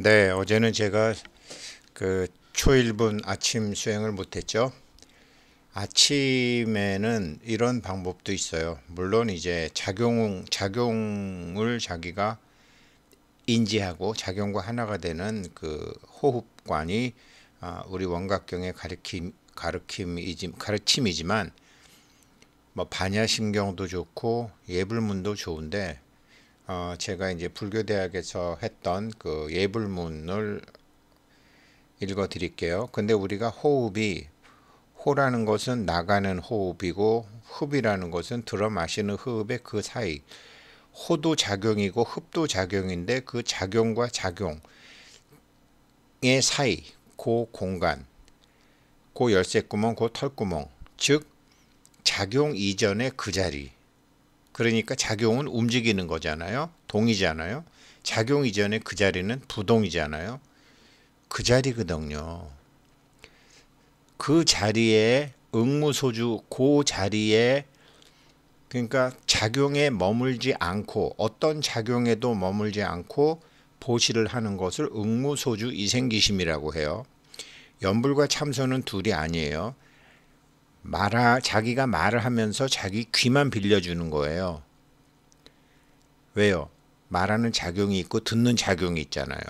네, 어제는 제가 그 초일분 아침 수행을 못했죠. 아침에는 이런 방법도 있어요. 물론 이제 작용, 작용을 자기가 인지하고 작용과 하나가 되는 그 호흡관이 아, 우리 원각경의 가르침, 가르침이지, 가르침이지만 뭐 반야심경도 좋고 예불문도 좋은데 어, 제가 이제 불교 대학에서 했던 그 예불문을 읽어 드릴게요. 근데 우리가 호흡이 호라는 것은 나가는 호흡이고 흡이라는 것은 들어 마시는 호흡의 그 사이 호도 작용이고 흡도 작용인데 그 작용과 작용의 사이 그 공간 그 열쇠구멍 그 털구멍 즉 작용 이전의 그 자리 그러니까 작용은 움직이는 거잖아요. 동이잖아요. 작용 이전에 그 자리는 부동이잖아요. 그 자리거든요. 그 자리에 응무소주 그 자리에 그러니까 작용에 머물지 않고 어떤 작용에도 머물지 않고 보시를 하는 것을 응무소주 이생기심이라고 해요. 연불과 참선은 둘이 아니에요. 말하 자기가 말을 하면서 자기 귀만 빌려주는 거예요. 왜요? 말하는 작용이 있고 듣는 작용이 있잖아요.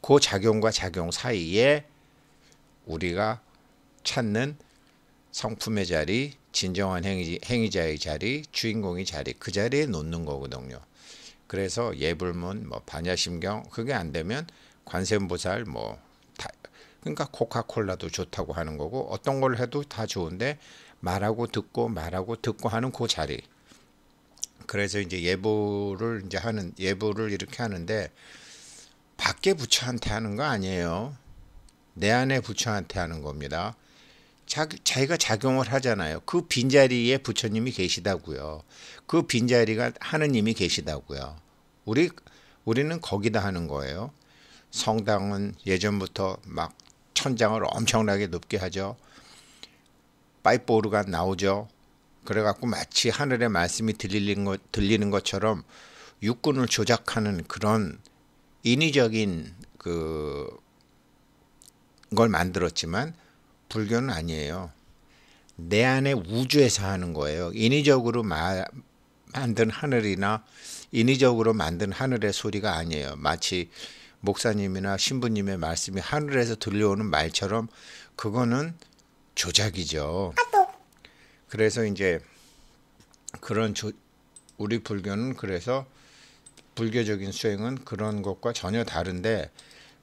그 작용과 작용 사이에 우리가 찾는 성품의 자리, 진정한 행위, 행위자의 자리, 주인공의 자리 그 자리에 놓는 거거든요. 그래서 예불문, 뭐 반야심경 그게 안 되면 관세음보살 뭐 그러니까 코카콜라도 좋다고 하는 거고 어떤 걸 해도 다 좋은데 말하고 듣고 말하고 듣고 하는 그 자리. 그래서 이제 예보를 이제 하는 예보를 이렇게 하는데 밖에 부처한테 하는 거 아니에요. 내 안에 부처한테 하는 겁니다. 자, 자기가 작용을 하잖아요. 그 빈자리에 부처님이 계시다고요. 그 빈자리가 하느님이 계시다고요. 우리 우리는 거기다 하는 거예요. 성당은 예전부터 막 천장을 엄청나게 높게 하죠. 파이프 오르가 나오죠. 그래갖고 마치 하늘의 말씀이 들리는, 것, 들리는 것처럼 육군을 조작하는 그런 인위적인 그 걸 만들었지만 불교는 아니에요. 내 안에 우주에서 하는 거예요. 인위적으로 마, 만든 하늘이나 인위적으로 만든 하늘의 소리가 아니에요. 마치 목사님이나 신부님의 말씀이 하늘에서 들려오는 말처럼 그거는 조작이죠. 그래서 이제 그런 조, 우리 불교는 그래서 불교적인 수행은 그런 것과 전혀 다른데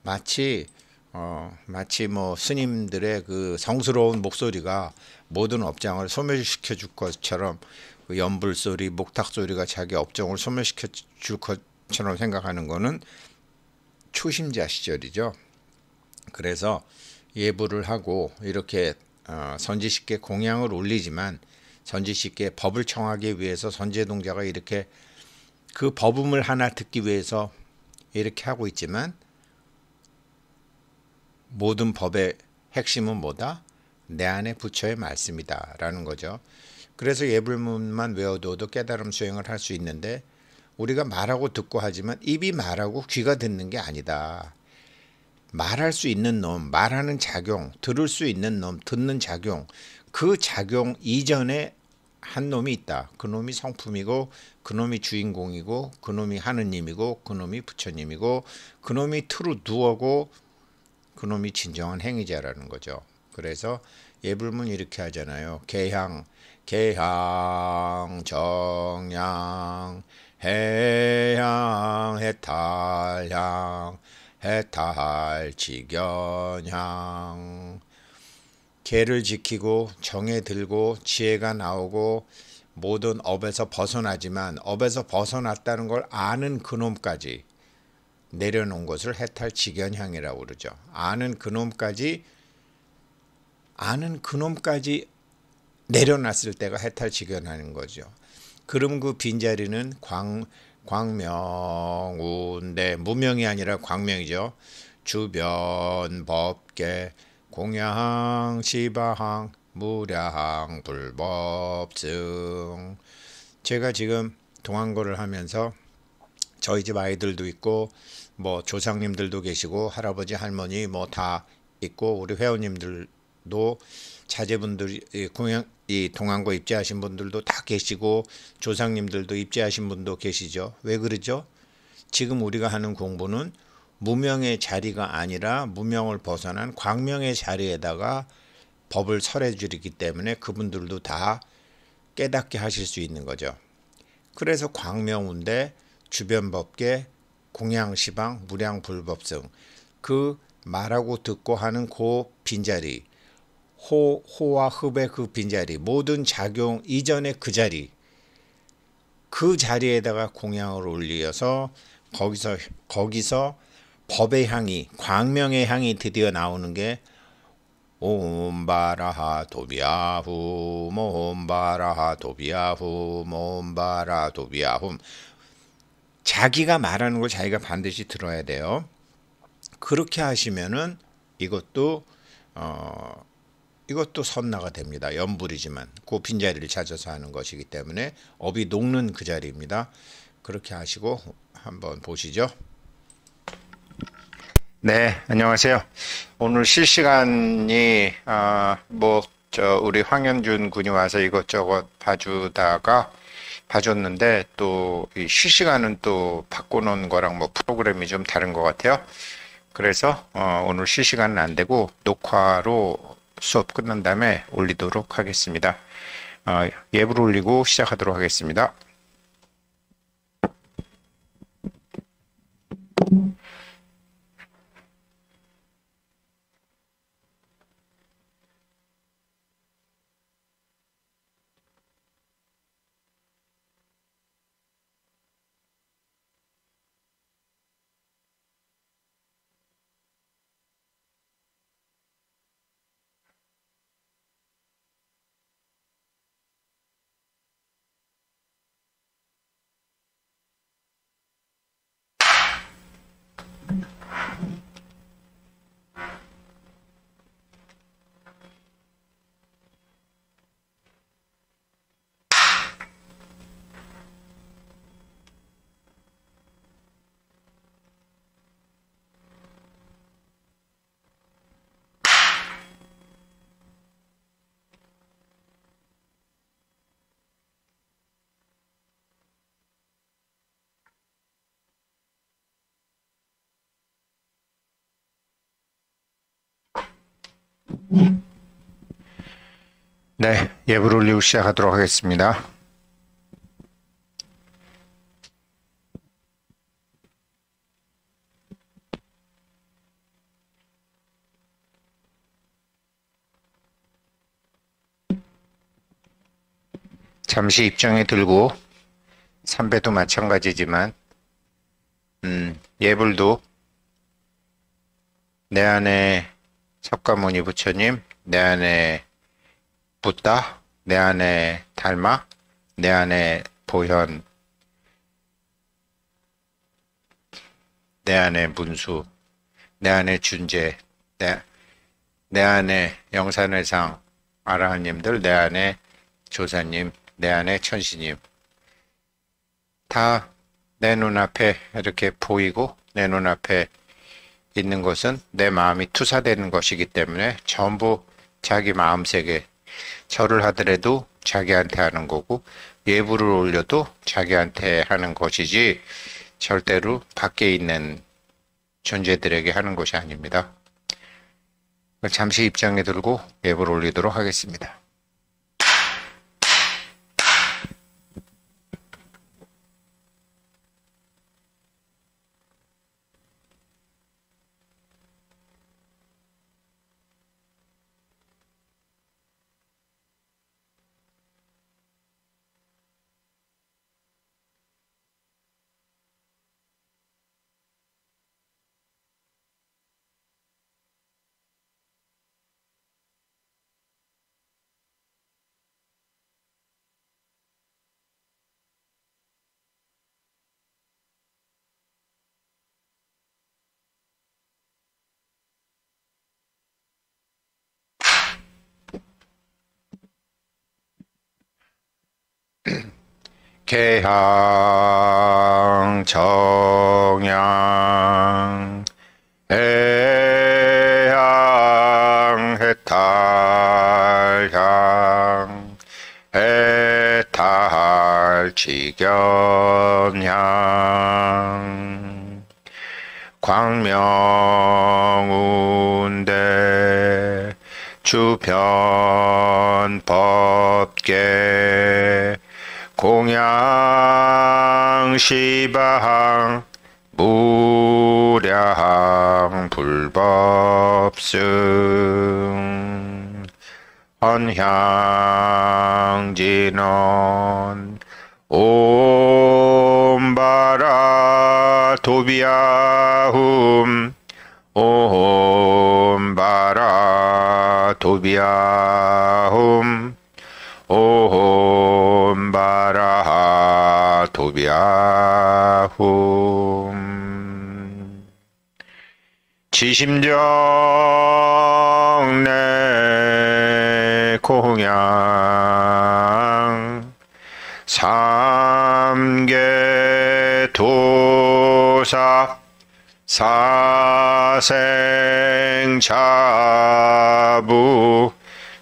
마치 어 마치 뭐 스님들의 그 성스러운 목소리가 모든 업장을 소멸시켜 줄 것처럼 그 연불 소리, 목탁 소리가 자기 업종을 소멸시켜 줄 것처럼 생각하는 거는 초심자 시절이죠. 그래서 예불을 하고 이렇게 어, 선지식께 공양을 올리지만 선지식께 법을 청하기 위해서 선제동자가 이렇게 그 법음을 하나 듣기 위해서 이렇게 하고 있지만 모든 법의 핵심은 뭐다? 내 안에 부처의 말씀이다 라는 거죠. 그래서 예불문만 외워둬도 깨달음 수행을 할 수 있는데 우리가 말하고 듣고 하지만 입이 말하고 귀가 듣는 게 아니다. 말할 수 있는 놈, 말하는 작용, 들을 수 있는 놈, 듣는 작용, 그 작용 이전에 한 놈이 있다. 그 놈이 성품이고, 그 놈이 주인공이고, 그 놈이 하느님이고, 그 놈이 부처님이고, 그 놈이 true doer고, 그 놈이 진정한 행위자라는 거죠. 그래서 예불문 이렇게 하잖아요. 계향, 계향, 정향, 혜향, 해탈향, 해탈, 지견향. 계를 지키고 정에 들고 지혜가 나오고 모든 업에서 벗어나지만 업에서 벗어났다는 걸 아는 그놈까지 내려놓은 것을 해탈 직연향이라고 그러죠. 아는 그놈까지 아는 그놈까지 내려놨을 때가 해탈 직연하는 거죠. 그럼 그 빈자리는 광, 광명, 운대, 무명이 아니라 광명이죠. 주변, 법계, 공양, 시바항, 무량항, 불법승. 제가 지금 동안거를 하면서 저희 집 아이들도 있고 뭐 조상님들도 계시고 할아버지 할머니 뭐 다 있고 우리 회원님들도 자제분들이 공양 이 동안고 입제하신 분들도 다 계시고 조상님들도 입제하신 분도 계시죠. 왜 그러죠? 지금 우리가 하는 공부는 무명의 자리가 아니라 무명을 벗어난 광명의 자리에다가 법을 설해 주기 때문에 그분들도 다 깨닫게 하실 수 있는 거죠. 그래서 광명운대 주변법계 공양시방 무량불법성 그 말하고 듣고 하는 그 빈자리 호, 호와 흡의 그 빈자리 모든 작용 이전의 그 자리 그 자리에다가 공양을 올려서 거기서 거기서 법의 향이 광명의 향이 드디어 나오는 게 옴바라하 도비아후 옴바라하 도비아후 옴바라 도비아후 자기가 말하는 걸 자기가 반드시 들어야 돼요. 그렇게 하시면은 이것도 어 이것도 선나가 됩니다. 연불이지만 그 빈자리를 찾아서 하는 것이기 때문에 업이 녹는 그 자리입니다. 그렇게 하시고 한번 보시죠. 네, 안녕하세요. 오늘 실시간이 아, 뭐저 우리 황현준 군이 와서 이것저것 봐주다가 봐줬는데 또 실시간은 또 바꿔놓은 거랑 뭐 프로그램이 좀 다른 것 같아요. 그래서 어, 오늘 실시간은 안 되고 녹화로 수업 끝난 다음에 올리도록 하겠습니다. 어, 예부를 올리고 시작하도록 하겠습니다. 네, 예불 올리고 시작하도록 하겠습니다. 잠시 입장에 들고 삼배도 마찬가지지만 음, 예불도 내 안에 석가모니 부처님 내 안에 붙다, 내 안에 닮아, 내 안에 보현, 내 안에 문수, 내 안에 준재, 내, 내 안에 영산회상, 아라하님들, 내 안에 조사님, 내 안에 천시님. 다 내 눈앞에 이렇게 보이고 내 눈앞에 있는 것은 내 마음이 투사되는 것이기 때문에 전부 자기 마음 세계 절을 하더라도 자기한테 하는 거고 예불을 올려도 자기한테 하는 것이지 절대로 밖에 있는 존재들에게 하는 것이 아닙니다. 잠시 입장에 들고 예불을 올리도록 하겠습니다. 개항 정양 해향 해탈향 해탈 지견향 광명운대 주편 법계 공양시방 무량 불법승. 헌향진원 옴바라 도비아훔 옴바라 도비아훔 옴바라 도비아훔. 지심정 내 공양 삼계 도사 사생자부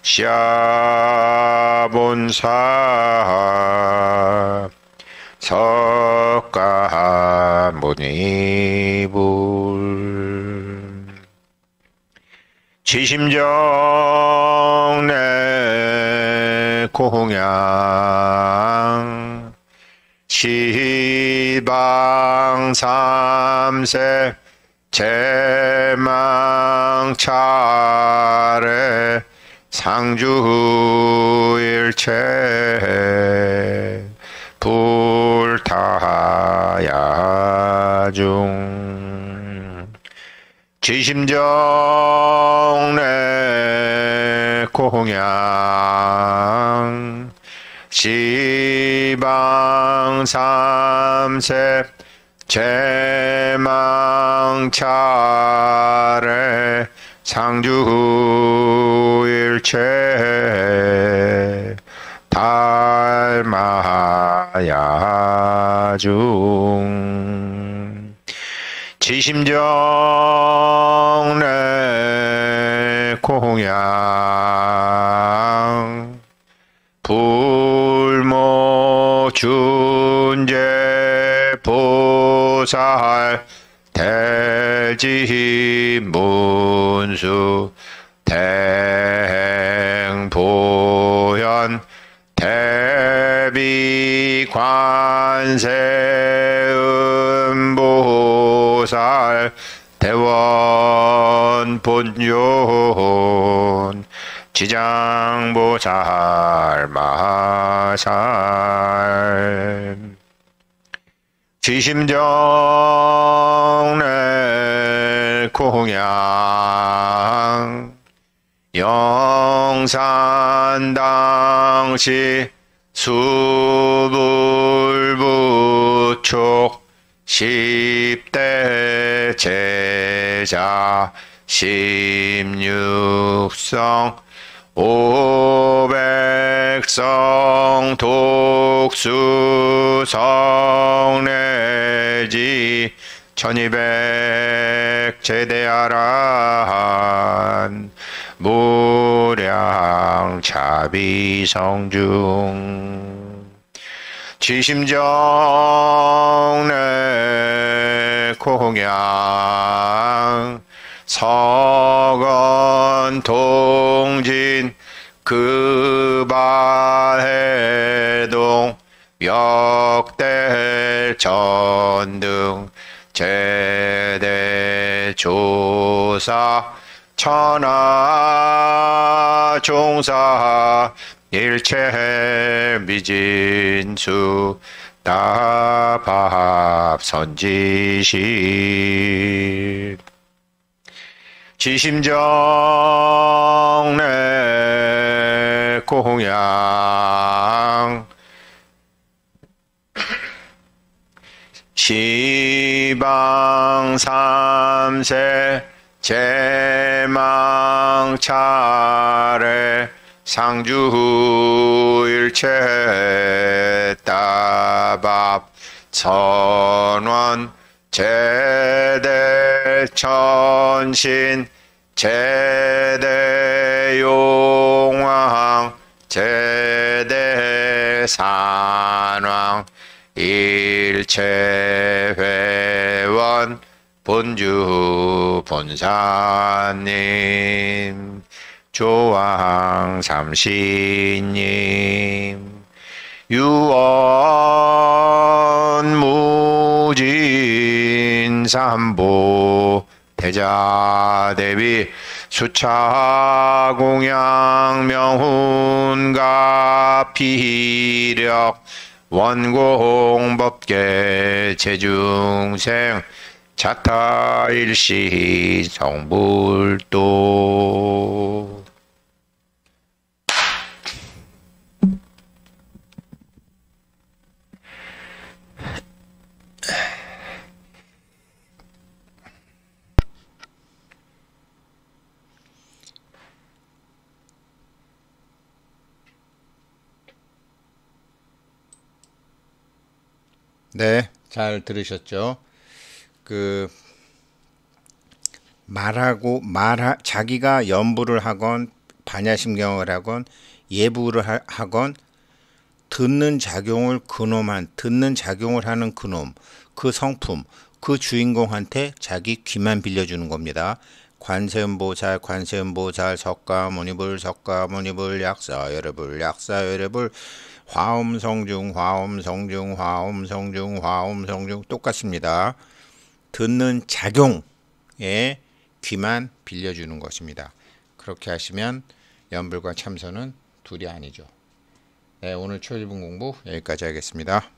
샤본사 석가모니불. 지심정 내 공양 시방 삼세 제망차례 상주일체 불타야중. 지심정 내 공양 시방 삼세 제망차례 상주일체 달마 야중 지심정 내 공양 불모 준재 보살 대지 문수 대행보 관세음보살 대원 본존 지장보살 마살 지심정 내 공양 영산당시 수불부 제자 십육성 오백성 독수 성 내지 천이백 제대하란 무량 자비성중 지심정 내 공양 서건 동진 그바해동 역대 전등 제대 조사 천하 종사 일체 미진수 다밥 선지시 지심정 내 공양 시방 삼세 제망차례 상주일체 따밥 선원 제대 천신 제대 용왕 제대 산왕 일체 회원 본주 본사님 조왕 삼신님 유언무진 삼보 대자 대비 수차 공양 명훈가 피력 원공법계 제중생 자타일시 성불도 네, 잘 들으셨죠? 그 말하고 말하 자기가 연부를 하건 반야심경을 하건 예부를 하, 하건 듣는 작용을 그놈한 듣는 작용을 하는 그놈 그 성품 그 주인공한테 자기 귀만 빌려주는 겁니다. 관세음보살 관세음보살 석가 모니불 석가 모니불 약사 여러불 약사 여러불 화엄성중 화엄성중 화엄성중 화엄성중 똑같습니다. 듣는 작용에 귀만 빌려주는 것입니다. 그렇게 하시면 연불과 참선은 둘이 아니죠. 네, 오늘 초일분 공부 여기까지 하겠습니다.